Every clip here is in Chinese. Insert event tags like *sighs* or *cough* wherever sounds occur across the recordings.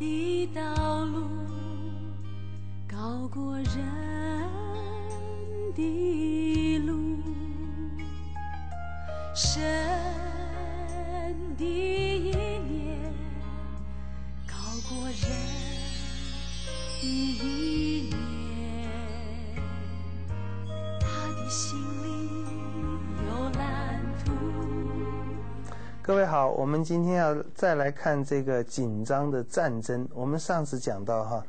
的道路高过人的路，神的各位好，我们今天要再来看这个紧张的战争。我们上次讲到哈，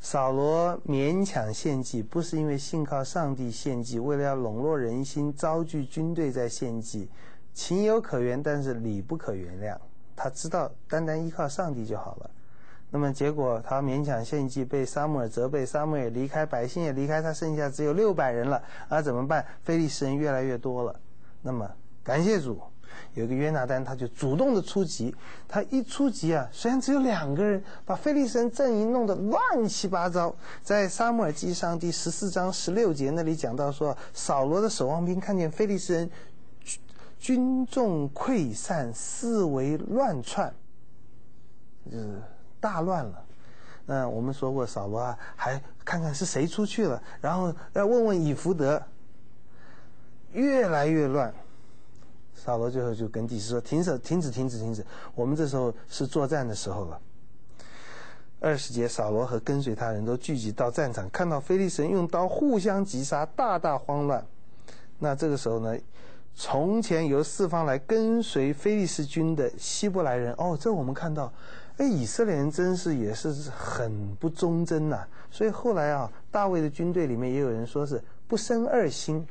扫罗勉强献祭，不是因为信靠上帝献祭，为了要笼络人心、招聚军队在献祭，情有可原，但是理不可原谅。他知道单单依靠上帝就好了。那么结果他勉强献祭，被撒母耳责备，撒母耳也离开，百姓也离开，他剩下只有六百人了。啊，怎么办？非利士人越来越多了。那么感谢主。有一个约拿丹，他就主动的出击。他一出击啊，虽然只有两个人，把菲利士人阵营弄得乱七八糟。在撒母耳记上第十四章十六节那里讲到说，扫罗的守望兵看见菲利士人军众溃散，四围乱窜，就是大乱了。那我们说过，扫罗啊，还看看是谁出去了，然后要问问以福德，越来越乱。扫罗最后就跟祭司说：“停手，停止，停止，停止！我们这时候是作战的时候了。”二十节，扫罗和跟随他人都聚集到战场，看到非利士人用刀互相击杀，大大慌乱。那这个时候呢，从前由四方来跟随非利士军的希伯来人，哦，这我们看到，哎，以色列人真是也是很不忠贞呐。所以后来啊，大卫的军队里面也有人说是不生二心。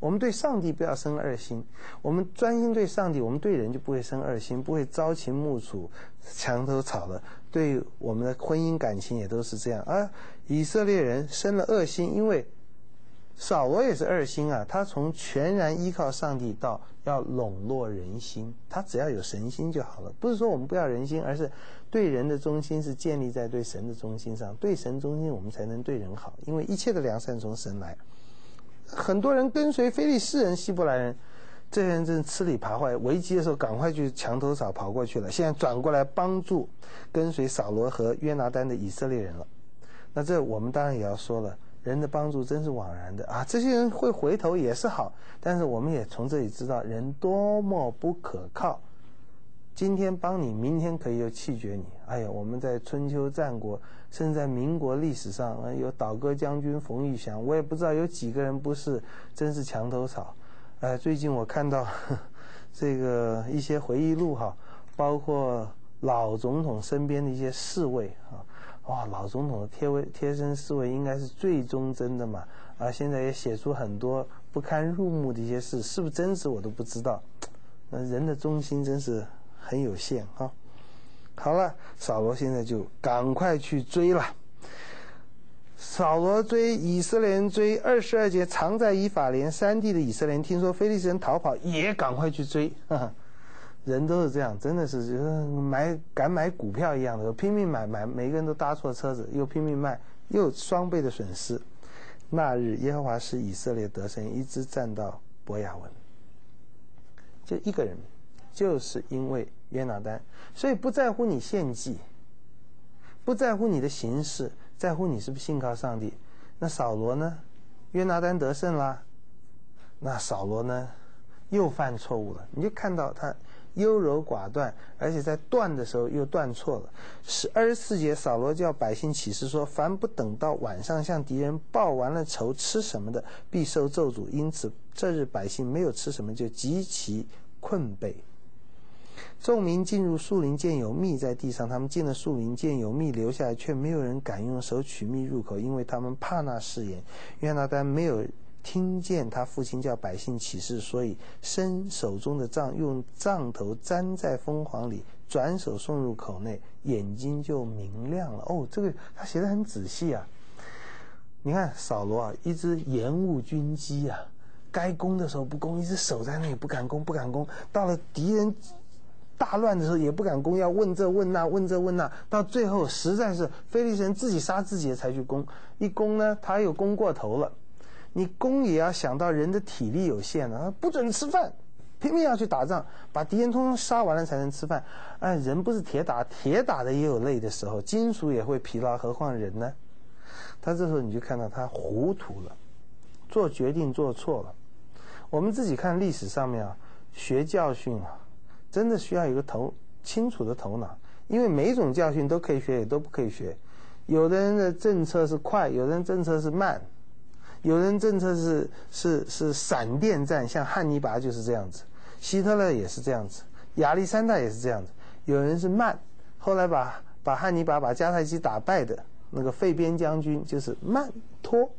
我们对上帝不要生二心，我们专心对上帝，我们对人就不会生二心，不会朝秦暮楚、墙头草了。对我们的婚姻感情也都是这样。而以色列人生了恶心，因为扫罗也是二心啊。他从全然依靠上帝到要笼络人心，他只要有神心就好了。不是说我们不要人心，而是对人的忠心是建立在对神的忠心上。对神忠心，我们才能对人好，因为一切的良善从神来。很多人跟随非利士人、希伯来人，这些人真吃里扒外。危机的时候，赶快去墙头草跑过去了。现在转过来帮助跟随扫罗和约拿丹的以色列人了。那这我们当然也要说了，人的帮助真是枉然的啊！这些人会回头也是好，但是我们也从这里知道人多么不可靠。今天帮你，明天可以又弃绝你。哎呀，我们在春秋战国，甚至在民国历史上，有倒戈将军冯玉祥，我也不知道有几个人不是真是墙头草。哎，最近我看到 *laughs* 这个一些回忆录哈，包括老总统身边的一些侍卫啊，哇，老总统的贴卫贴身侍卫应该是最忠贞的嘛，啊，现在也写出很多不堪入目的一些事，是不是真实我都不知道。那人的忠心真是。很有限哈，好了，扫罗现在就赶快去追了。扫罗追以色列人追二十二节，藏在以法莲山地的以色列人听说非利士人逃跑，也赶快去追。*laughs* 人都是这样，真的是就是买敢买股票一样的，拼命买买，每个人都搭错车子，又拼命卖，又双倍的损失。那日耶和华使以色列得胜，一直战到伯亚文，就一个人。就是因为约拿丹，所以不在乎你献祭，不在乎你的形式，在乎你是不是信靠上帝。那扫罗呢？约拿丹得胜啦，那扫罗呢？又犯错误了。你就看到他优柔寡断，而且在断的时候又断错了。十二十四节，扫罗叫百姓起誓说：凡不等到晚上向敌人报完了仇，吃什么的，必受咒诅。因此这日百姓没有吃什么，就极其困惫。众民进入树林，见有蜜在地上。他们进了树林，见有蜜留下来，却没有人敢用手取蜜入口，因为他们怕那誓言。约拿丹没有听见他父亲叫百姓起誓，所以伸手中的杖，用杖头粘在蜂房里，转手送入口内，眼睛就明亮了。哦，这个他写的很仔细啊。你看扫罗啊，一只延误军机啊，该攻的时候不攻，一直守在那里不敢攻，不敢攻。到了敌人。大乱的时候也不敢攻，要问这问那，问这问那，到最后实在是菲利士人自己杀自己才去攻。一攻呢，他又攻过头了。你攻也要想到人的体力有限啊，不准吃饭，拼命要去打仗，把敌人通通杀完了才能吃饭。哎，人不是铁打，铁打的也有累的时候，金属也会疲劳，何况人呢？他这时候你就看到他糊涂了，做决定做错了。我们自己看历史上面啊，学教训啊，真的需要一个头清楚的头脑，因为每种教训都可以学，也都不可以学。有的人的政策是快，有的人政策是慢，有人政策是是是闪电战，像汉尼拔就是这样子，希特勒也是这样子，亚历山大也是这样子。有人是慢，后来把把汉尼拔把迦太基打败的。那个费边将军就是慢拖，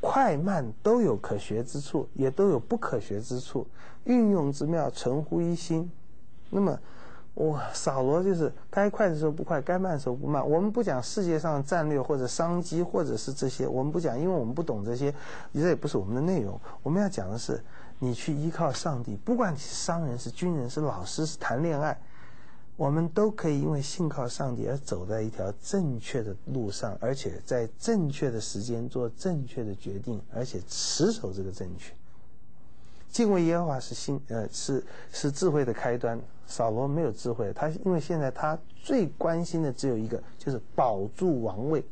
快慢都有可学之处，也都有不可学之处，运用之妙，存乎一心。那么，我，扫罗就是该快的时候不快，该慢的时候不慢。我们不讲世界上战略或者商机，或者是这些，我们不讲，因为我们不懂这些，这也不是我们的内容。我们要讲的是，你去依靠上帝，不管你是商人、是军人、是老师、是谈恋爱。我们都可以因为信靠上帝而走在一条正确的路上，而且在正确的时间做正确的决定，而且持守这个正确。敬畏耶和华是心，呃，是是智慧的开端。扫罗没有智慧，他因为现在他最关心的只有一个，就是保住王位。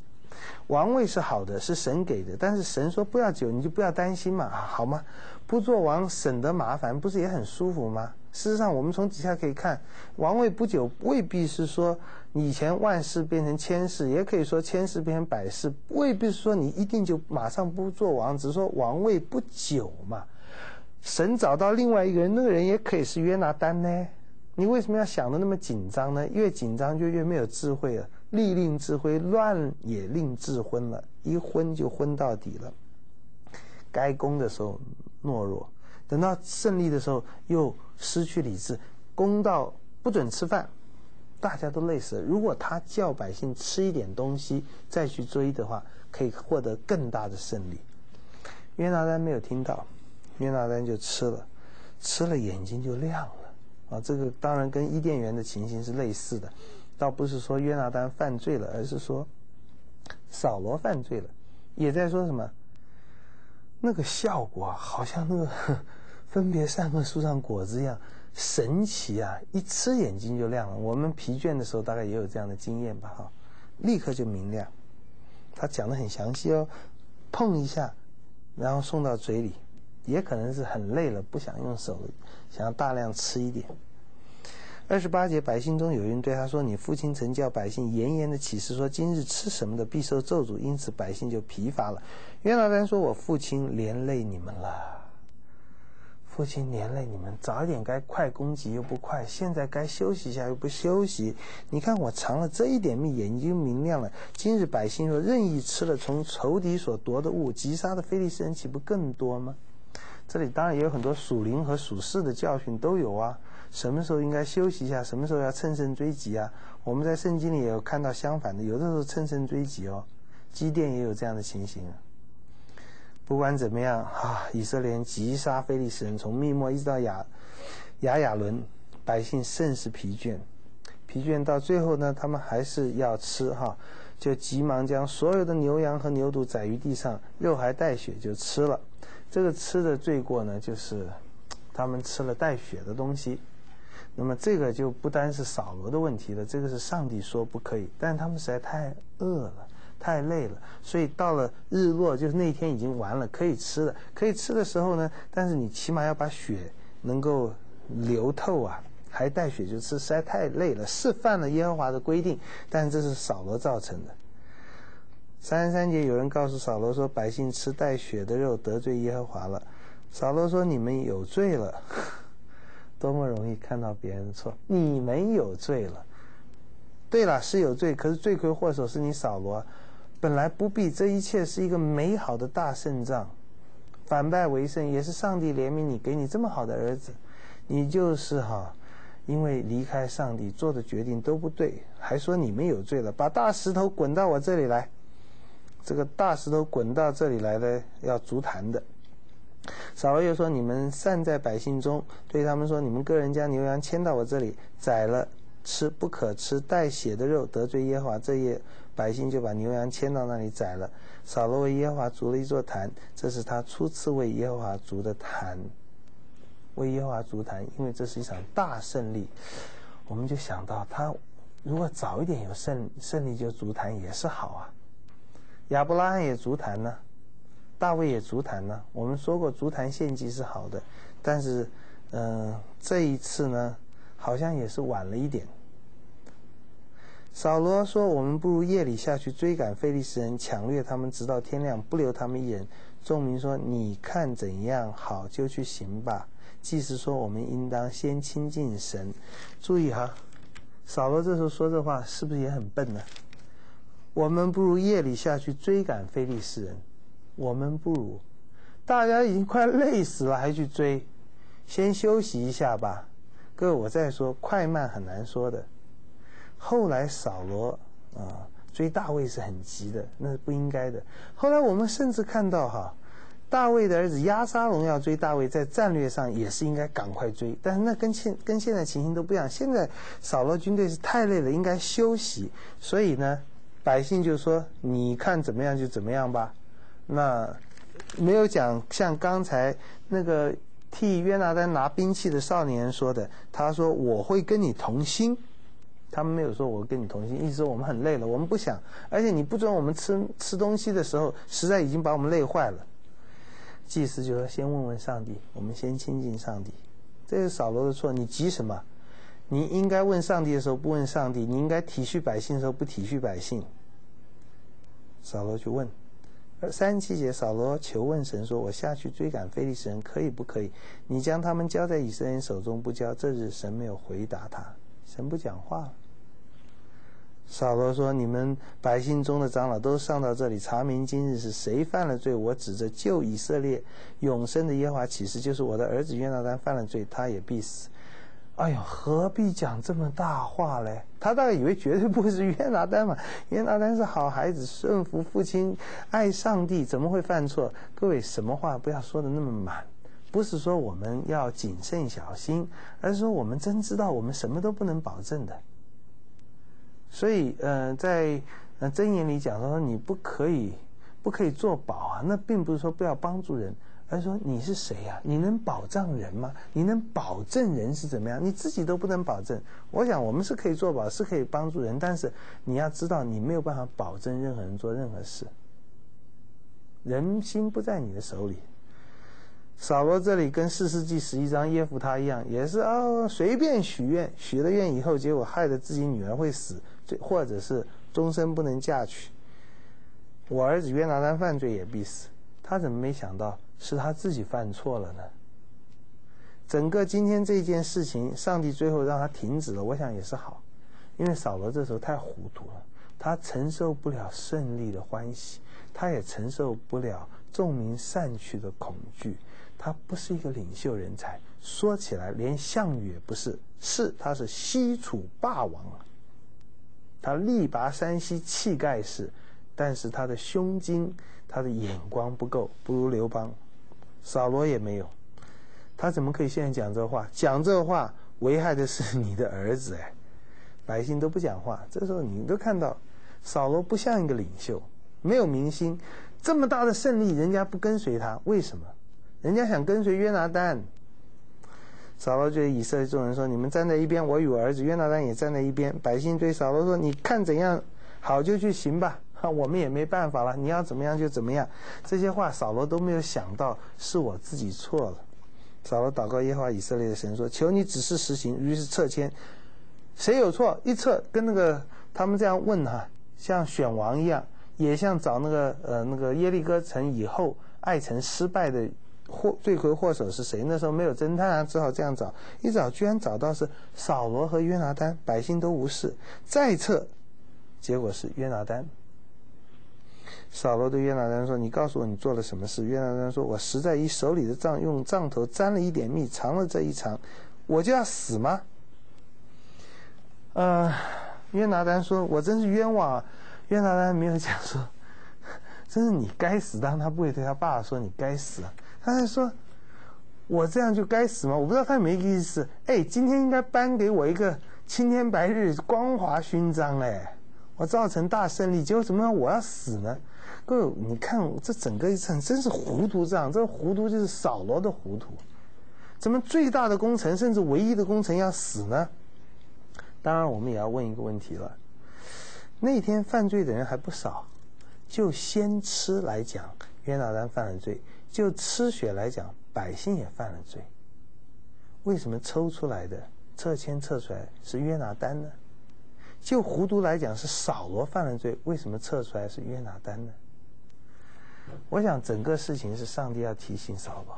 王位是好的，是神给的，但是神说不要久，你就不要担心嘛，好吗？不做王省得麻烦，不是也很舒服吗？事实上，我们从底下可以看，王位不久未必是说你以前万世变成千世，也可以说千世变成百世，未必是说你一定就马上不做王，只是说王位不久嘛。神找到另外一个人，那个人也可以是约拿丹呢。你为什么要想的那么紧张呢？越紧张就越没有智慧了。利令智慧，乱也令智昏了，一昏就昏到底了。该攻的时候懦弱。等到胜利的时候，又失去理智，攻到不准吃饭，大家都累死了。如果他叫百姓吃一点东西再去追的话，可以获得更大的胜利。约拿丹没有听到，约拿丹就吃了，吃了眼睛就亮了。啊，这个当然跟伊甸园的情形是类似的，倒不是说约拿丹犯罪了，而是说扫罗犯罪了，也在说什么？那个效果好像那个。分别善恶树上果子一样神奇啊！一吃眼睛就亮了。我们疲倦的时候大概也有这样的经验吧？哈，立刻就明亮。他讲的很详细哦，碰一下，然后送到嘴里，也可能是很累了，不想用手，想要大量吃一点。二十八节，百姓中有人对他说：“你父亲曾叫百姓严严的启示说，今日吃什么的必受咒诅，因此百姓就疲乏了。”约拿丹说：“我父亲连累你们了。”父亲连累你们，早一点该快攻击又不快，现在该休息一下又不休息。你看我尝了这一点蜜，眼睛明亮了。今日百姓若任意吃了从仇敌所夺的物，击杀的非利士人岂不更多吗？这里当然也有很多属灵和属世的教训都有啊。什么时候应该休息一下？什么时候要乘胜追击啊？我们在圣经里也有看到相反的，有的时候乘胜追击哦。基甸也有这样的情形。不管怎么样 *sighs* 啊，以色列击杀非利士人，从密末一直到亚亚亚伦，百姓甚是疲倦，疲倦到最后呢，他们还是要吃哈，就急忙将所有的牛羊和牛犊宰于地上，肉还带血就吃了。这个吃的罪过呢，就是他们吃了带血的东西。那么这个就不单是扫罗的问题了，这个是上帝说不可以，但他们实在太饿了。太累了，所以到了日落，就是那天已经完了，可以吃了。可以吃的时候呢，但是你起码要把血能够流透啊，还带血就吃，实在太累了，是犯了耶和华的规定，但这是扫罗造成的。三十三节有人告诉扫罗说，百姓吃带血的肉得罪耶和华了。扫罗说：“你们有罪了。*laughs* ”多么容易看到别人的错，你们有罪了。对了，是有罪，可是罪魁祸首是你扫罗。本来不必，这一切是一个美好的大胜仗，反败为胜也是上帝怜悯你，给你这么好的儿子，你就是哈，因为离开上帝做的决定都不对，还说你们有罪了，把大石头滚到我这里来，这个大石头滚到这里来的要足坛的。扫罗又说：你们善在百姓中，对他们说：你们个人将牛羊牵到我这里宰了吃，不可吃带血的肉，得罪耶和华。这夜。百姓就把牛羊牵到那里宰了。扫罗为耶和华筑了一座坛，这是他初次为耶和华筑的坛。为耶和华足坛，因为这是一场大胜利。我们就想到，他如果早一点有胜胜利就足坛也是好啊。亚伯拉罕也足坛呢，大卫也足坛呢。我们说过足坛献祭是好的，但是，嗯，这一次呢，好像也是晚了一点。扫罗说：“我们不如夜里下去追赶非利士人，抢掠他们，直到天亮，不留他们一人。”众民说：“你看怎样好，就去行吧。”祭司说：“我们应当先亲近神。”注意哈，扫罗这时候说这话是不是也很笨呢？我们不如夜里下去追赶非利士人。我们不如，大家已经快累死了，还去追？先休息一下吧。各位，我再说，快慢很难说的。后来扫罗啊追大卫是很急的，那是不应该的。后来我们甚至看到哈，大卫的儿子亚沙龙要追大卫，在战略上也是应该赶快追，但是那跟现跟现在情形都不一样。现在扫罗军队是太累了，应该休息，所以呢，百姓就说你看怎么样就怎么样吧。那没有讲像刚才那个替约拿丹拿兵器的少年说的，他说我会跟你同心。他们没有说“我跟你同心”，意思说我们很累了，我们不想，而且你不准我们吃吃东西的时候，实在已经把我们累坏了。祭司就说：“先问问上帝，我们先亲近上帝。”这是扫罗的错，你急什么？你应该问上帝的时候不问上帝，你应该体恤百姓的时候不体恤百姓。扫罗去问，三七节，扫罗求问神说：“我下去追赶非利士人，可以不可以？你将他们交在以色列人手中不交？”这日神没有回答他。神不讲话了。扫罗说：“你们百姓中的长老都上到这里，查明今日是谁犯了罪。我指着救以色列永生的耶和华起誓，就是我的儿子约拿丹犯了罪，他也必死。”哎呦，何必讲这么大话嘞？他大概以为绝对不会是约拿丹嘛？约拿丹是好孩子，顺服父亲，爱上帝，怎么会犯错？各位，什么话不要说的那么满。不是说我们要谨慎小心，而是说我们真知道我们什么都不能保证的。所以，呃，在呃箴言里讲说，你不可以不可以做保啊，那并不是说不要帮助人，而是说你是谁呀？你能保障人吗？你能保证人是怎么样？你自己都不能保证。我想我们是可以做保，是可以帮助人，但是你要知道，你没有办法保证任何人做任何事。人心不在你的手里。扫罗这里跟四世纪十一章耶夫他一样，也是哦随便许愿，许了愿以后，结果害得自己女儿会死，或者是终身不能嫁娶。我儿子约拿丹犯罪也必死，他怎么没想到是他自己犯错了呢？整个今天这件事情，上帝最后让他停止了，我想也是好，因为扫罗这时候太糊涂了，他承受不了胜利的欢喜，他也承受不了众民散去的恐惧。他不是一个领袖人才，说起来连项羽也不是，是他是西楚霸王啊。他力拔山兮气盖世，但是他的胸襟、他的眼光不够，不如刘邦。扫罗也没有，他怎么可以现在讲这话？讲这话危害的是你的儿子哎！百姓都不讲话，这时候你都看到，扫罗不像一个领袖，没有民心，这么大的胜利，人家不跟随他，为什么？人家想跟随约拿丹，扫罗对以色列众人说：“你们站在一边，我与我儿子约拿丹也站在一边。”百姓对扫罗说：“你看怎样好就去行吧，哈，*laughs* 我们也没办法了。你要怎么样就怎么样。”这些话扫罗都没有想到是我自己错了。扫罗祷告耶和华以色列的神说：“求你指示实行。”于是撤迁，谁有错一撤，跟那个他们这样问哈，像选王一样，也像找那个呃那个耶利哥城以后爱城失败的。或罪魁祸首是谁？那时候没有侦探啊，只好这样找。一找，居然找到是扫罗和约拿丹，百姓都无事。再测，结果是约拿丹。扫罗对约拿丹说：“你告诉我，你做了什么事？”约拿丹说：“我实在以手里的杖，用杖头沾了一点蜜，尝了这一尝，我就要死吗？”呃，约拿丹说：“我真是冤枉。”啊！”约拿丹没有讲说：“ *laughs* 真是你该死。”当他不会对他爸爸说：“你该死。”他还说：“我这样就该死吗？”我不知道他有没有意思。哎，今天应该颁给我一个青天白日光华勋章哎，我造成大胜利，结果怎么样？我要死呢？各位，你看这整个一场真是糊涂账，这糊涂就是扫罗的糊涂。怎么最大的功臣，甚至唯一的功臣要死呢？当然，我们也要问一个问题了：那天犯罪的人还不少，就先吃来讲，约拿丹犯了罪；就吃血来讲，百姓也犯了罪。为什么抽出来的撤签撤出来是约拿丹呢？就糊涂来讲是扫罗犯了罪，为什么撤出来是约拿丹呢？我想整个事情是上帝要提醒扫罗，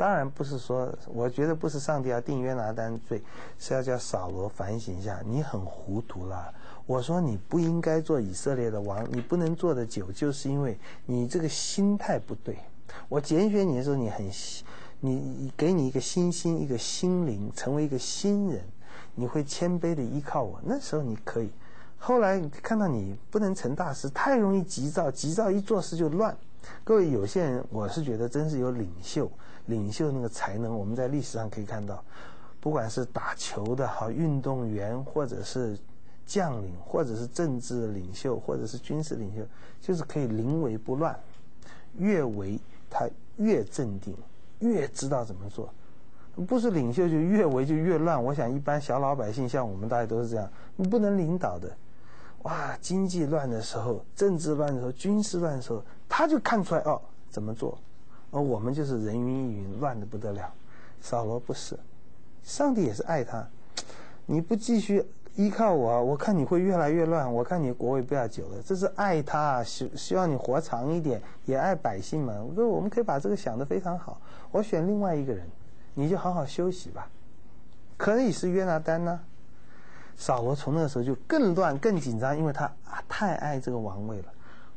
当然不是说，我觉得不是上帝要定约拿单罪，是要叫扫罗反省一下，你很糊涂了。我说你不应该做以色列的王，你不能做的久，就是因为你这个心态不对。我拣选你的时候，你很，你给你一个心心，一个心灵，成为一个新人。你会谦卑的依靠我，那时候你可以。后来看到你不能成大事，太容易急躁，急躁一做事就乱。各位有些人，我是觉得真是有领袖，领袖那个才能，我们在历史上可以看到，不管是打球的好运动员，或者是将领，或者是政治领袖，或者是军事领袖，就是可以临危不乱，越为他越镇定，越知道怎么做。不是领袖就越围就越乱。我想一般小老百姓像我们大家都是这样，你不能领导的。哇，经济乱的时候，政治乱的时候，军事乱的时候，他就看出来哦怎么做。而我们就是人云亦云，乱的不得了。扫罗不是，上帝也是爱他。你不继续依靠我，我看你会越来越乱。我看你国位不要久了，这是爱他，希希望你活长一点，也爱百姓们。我说我们可以把这个想得非常好。我选另外一个人。你就好好休息吧，可以是约拿丹呢。扫罗从那个时候就更乱、更紧张，因为他太爱这个王位了。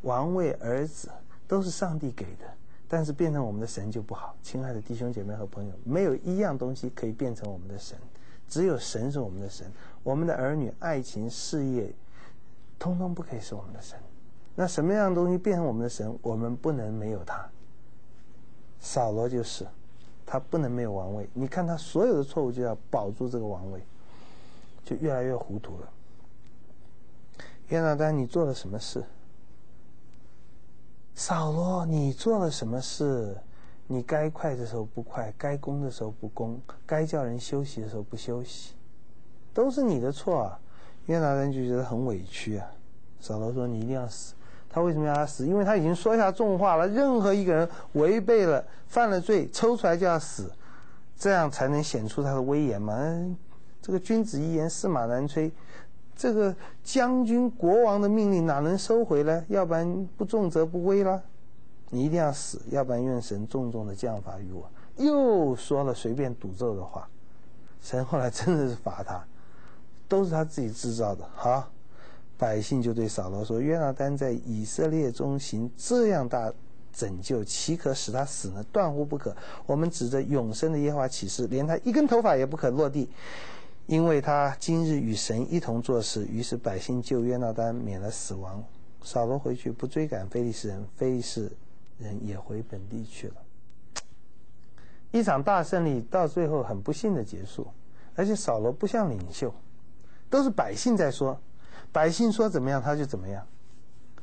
王位、儿子都是上帝给的，但是变成我们的神就不好。亲爱的弟兄姐妹和朋友，没有一样东西可以变成我们的神，只有神是我们的神。我们的儿女、爱情、事业，通通不可以是我们的神。那什么样的东西变成我们的神？我们不能没有他。扫罗就是。他不能没有王位。你看他所有的错误，就要保住这个王位，就越来越糊涂了。约拿丹，你做了什么事？扫罗，你做了什么事？你该快的时候不快，该攻的时候不攻，该叫人休息的时候不休息，都是你的错啊！约拿丹就觉得很委屈啊。扫罗说：“你一定要死。”他为什么要他死？因为他已经说下重话了。任何一个人违背了、犯了罪，抽出来就要死，这样才能显出他的威严嘛。这个君子一言，驷马难追。这个将军、国王的命令哪能收回呢？要不然不重则不威了。你一定要死，要不然愿神重重的降罚于我。又说了随便诅咒的话，神后来真的是罚他，都是他自己制造的。好。百姓就对扫罗说：“约拿丹在以色列中行这样大拯救，岂可使他死呢？断乎不可！我们指着永生的耶和华起誓，连他一根头发也不可落地，因为他今日与神一同做事。”于是百姓救约拿丹免了死亡。扫罗回去不追赶非利士人，非利士人也回本地去了。一场大胜利到最后很不幸的结束，而且扫罗不像领袖，都是百姓在说。百姓说怎么样，他就怎么样。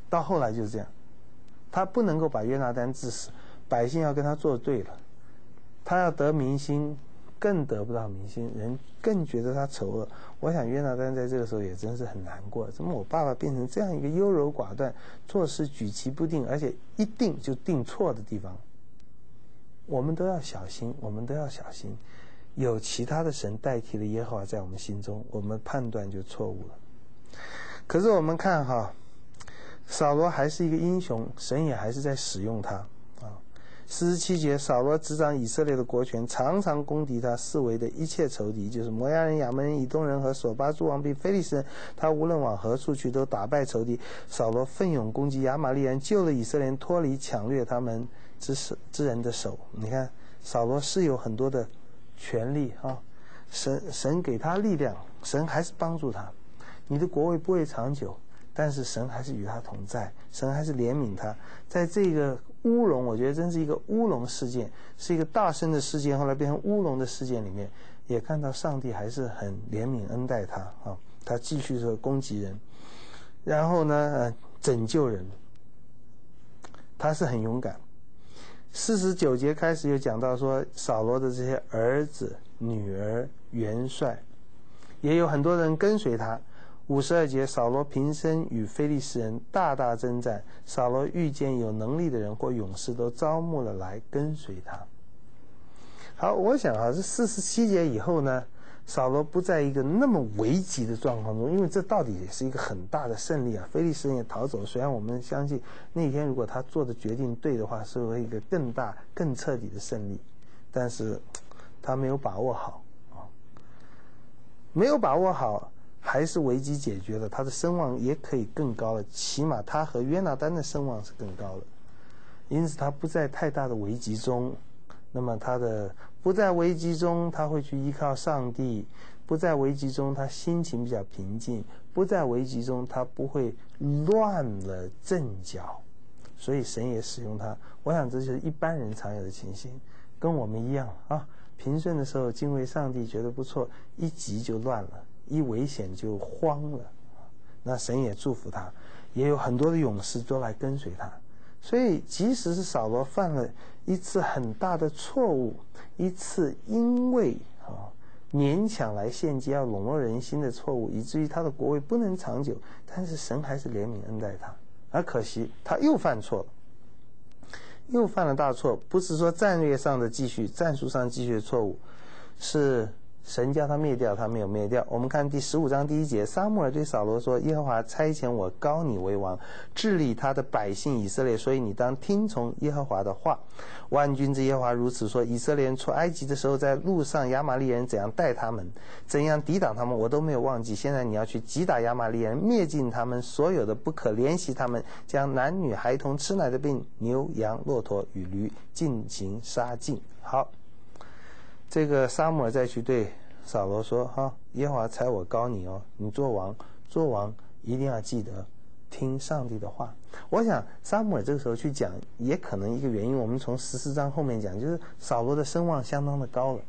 到后来就是这样，他不能够把约拿丹治死，百姓要跟他作对了，他要得民心，更得不到民心，人更觉得他丑恶。我想约拿丹在这个时候也真是很难过，怎么我爸爸变成这样一个优柔寡断、做事举棋不定，而且一定就定错的地方？我们都要小心，我们都要小心，有其他的神代替了耶和华在我们心中，我们判断就错误了。可是我们看哈，扫罗还是一个英雄，神也还是在使用他。四十七节，扫罗执掌以色列的国权，常常攻击他四围的一切仇敌，就是摩押人、亚门人、以东人和索巴诸王并非利士人。他无论往何处去，都打败仇敌。扫罗奋勇攻击亚玛利人，救了以色列人脱离抢掠他们之手之人的手。你看，扫罗是有很多的权利啊，神神给他力量，神还是帮助他。你的国位不会长久，但是神还是与他同在，神还是怜悯他。在这个乌龙，我觉得真是一个乌龙事件，是一个大声的事件，后来变成乌龙的事件里面，也看到上帝还是很怜悯恩待他啊。他继续说攻击人，然后呢，呃，拯救人，他是很勇敢。四十九节开始又讲到说，扫罗的这些儿子、女儿、元帅，也有很多人跟随他。五十二节，扫罗平生与非利士人大大征战，扫罗遇见有能力的人或勇士，都招募了来跟随他。好，我想啊，这四十七节以后呢，扫罗不在一个那么危急的状况中，因为这到底也是一个很大的胜利啊。菲利士人也逃走，虽然我们相信那天如果他做的决定对的话，是为一个更大、更彻底的胜利，但是他没有把握好啊，没有把握好，还是危机解决了，他的声望也可以更高了，起码他和约拿丹的声望是更高的，因此他不在太大的危机中。那么他的不在危机中，他会去依靠上帝；不在危机中，他心情比较平静；不在危机中，他不会乱了阵脚。所以神也使用他。我想这就是一般人常有的情形，跟我们一样啊。平顺的时候敬畏上帝觉得不错，一急就乱了，一危险就慌了。那神也祝福他，也有很多的勇士都来跟随他。所以，即使是扫罗犯了一次很大的错误，一次因为啊勉强来献祭要笼络人心的错误，以至于他的国位不能长久，但是神还是怜悯恩待他。而可惜他又犯错了，又犯了大错，不是说战略上的继续、战术上继续的错误，是。神叫他灭掉，他没有灭掉。我们看第十五章第一节，撒母耳对扫罗说：“耶和华差遣我高你为王，治理他的百姓以色列，所以你当听从耶和华的话。万军之耶和华如此说：以色列人出埃及的时候，在路上亚玛利人怎样待他们，怎样抵挡他们，我都没有忘记。现在你要去击打亚玛利人，灭尽他们所有的不可怜惜他们，将男女孩童、吃奶的病、牛羊、骆驼与驴尽行杀尽。”好。这个沙姆尔再去对扫罗说：“哈，耶和华差我高你哦，你做王，做王一定要记得听上帝的话。”我想沙姆尔这个时候去讲，也可能一个原因，我们从十四章后面讲，就是扫罗的声望相当的高了，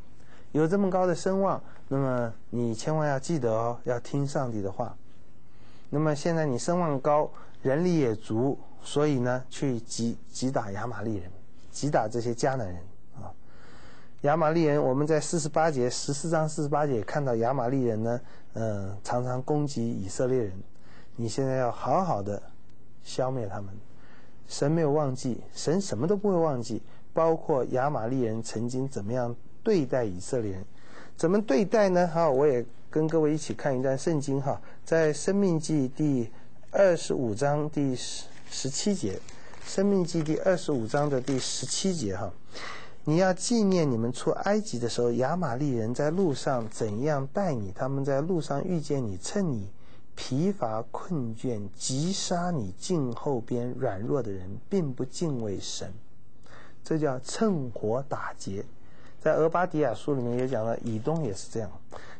有这么高的声望，那么你千万要记得哦，要听上帝的话。那么现在你声望高，人力也足，所以呢，去击击打亚玛利人，击打这些迦南人。亚玛利人，我们在四十八节十四章四十八节看到亚玛利人呢，嗯，常常攻击以色列人。你现在要好好的消灭他们。神没有忘记，神什么都不会忘记，包括亚玛利人曾经怎么样对待以色列人，怎么对待呢？哈，我也跟各位一起看一段圣经哈，在生命记第二十五章第十十七节，生命记第二十五章的第十七节哈。你要纪念你们出埃及的时候，亚玛利人在路上怎样待你？他们在路上遇见你，趁你疲乏困倦，击杀你近后边软弱的人，并不敬畏神。这叫趁火打劫。在俄巴底亚书里面也讲了，以东也是这样。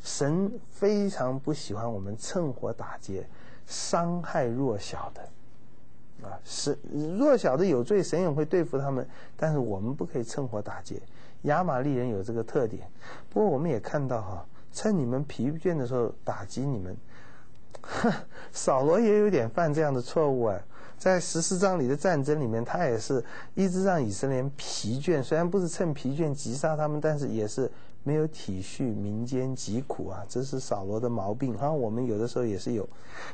神非常不喜欢我们趁火打劫，伤害弱小的。啊，是弱小的有罪，神也会对付他们。但是我们不可以趁火打劫。亚玛利人有这个特点，不过我们也看到哈，趁你们疲倦的时候打击你们。*laughs* 扫罗也有点犯这样的错误啊，在十四章里的战争里面，他也是一直让以色列疲倦，虽然不是趁疲倦击杀他们，但是也是。没有体恤民间疾苦啊，这是扫罗的毛病哈。我们有的时候也是有，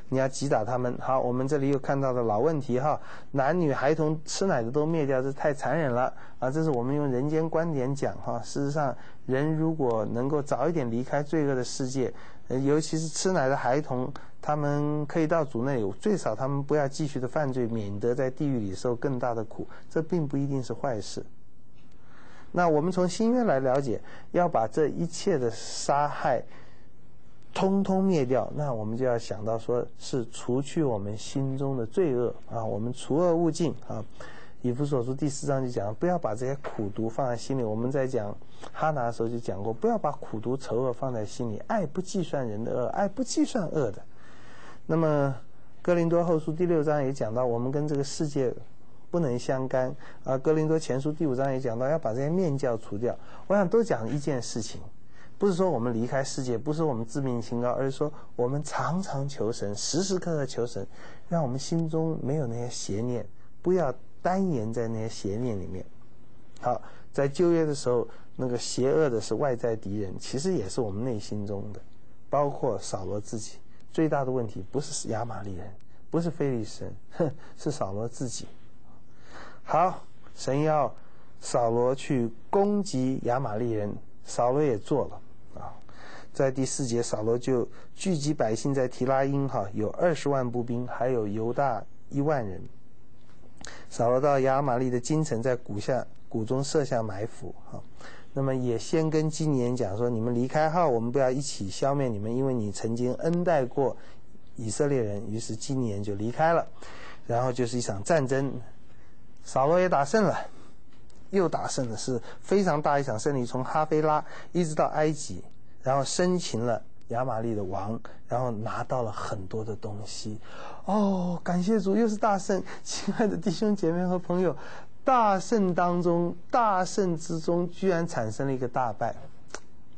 你要击打他们。好，我们这里又看到了老问题哈，男女孩童吃奶的都灭掉，这太残忍了啊！这是我们用人间观点讲哈。事实上，人如果能够早一点离开罪恶的世界，呃，尤其是吃奶的孩童，他们可以到主内，最少他们不要继续的犯罪，免得在地狱里受更大的苦。这并不一定是坏事。那我们从新约来了解，要把这一切的杀害通通灭掉，那我们就要想到说是除去我们心中的罪恶啊，我们除恶务尽啊。以弗所书第四章就讲，不要把这些苦毒放在心里。我们在讲哈拿的时候就讲过，不要把苦毒仇恶放在心里，爱不计算人的恶，爱不计算恶的。那么哥林多后书第六章也讲到，我们跟这个世界。不能相干啊！《格林多前书》第五章也讲到要把这些面教除掉。我想都讲一件事情，不是说我们离开世界，不是我们自命清高，而是说我们常常求神，时时刻刻求神，让我们心中没有那些邪念，不要单言在那些邪念里面。好，在旧约的时候，那个邪恶的是外在敌人，其实也是我们内心中的，包括扫罗自己。最大的问题不是亚玛利人，不是非利士人，哼，是扫罗自己。好，神要扫罗去攻击亚玛利人，扫罗也做了啊。在第四节，扫罗就聚集百姓在提拉因，哈，有二十万步兵，还有犹大一万人。扫罗到亚玛利的京城，在谷下谷中设下埋伏，哈。那么也先跟基尼人讲说：你们离开后，我们不要一起消灭你们，因为你曾经恩待过以色列人。于是基尼人就离开了，然后就是一场战争。扫罗也打胜了，又打胜了，是非常大一场胜利，从哈菲拉一直到埃及，然后生擒了亚玛利的王，然后拿到了很多的东西。哦，感谢主，又是大胜！亲爱的弟兄姐妹和朋友，大胜当中，大胜之中，居然产生了一个大败，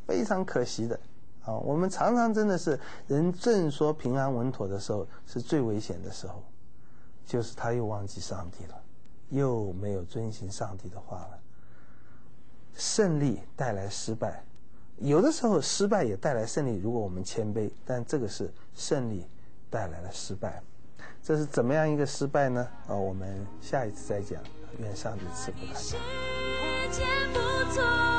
非常可惜的。啊，我们常常真的是人正说平安稳妥的时候，是最危险的时候，就是他又忘记上帝了。又没有遵循上帝的话了。胜利带来失败，有的时候失败也带来胜利。如果我们谦卑，但这个是胜利带来了失败，这是怎么样一个失败呢？啊，我们下一次再讲。愿上帝赐福大家。